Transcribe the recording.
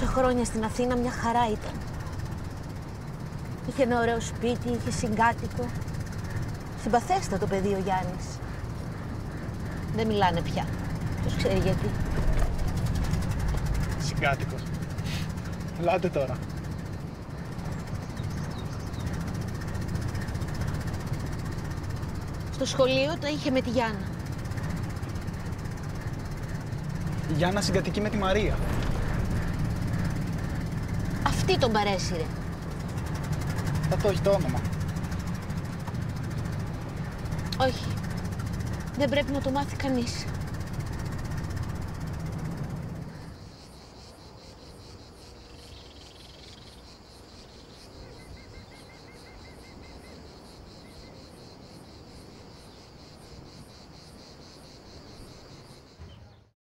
Τόσα χρόνια στην Αθήνα μια χαρά ήταν. Είχε ένα ωραίο σπίτι, είχε συγκάτοικο. Συμπαθέστατο παιδί ο Γιάννης. Δεν μιλάνε πια. Ποιος ξέρει γιατί. Συγκάτοικος. Ελάτε τώρα. Στο σχολείο τα είχε με τη Γιάννα. Η Γιάννα συγκατοικεί με τη Μαρία. Αυτή τον παρέσυρε. Θα το έχει το όνομα. Όχι. Δεν πρέπει να το μάθει κανείς.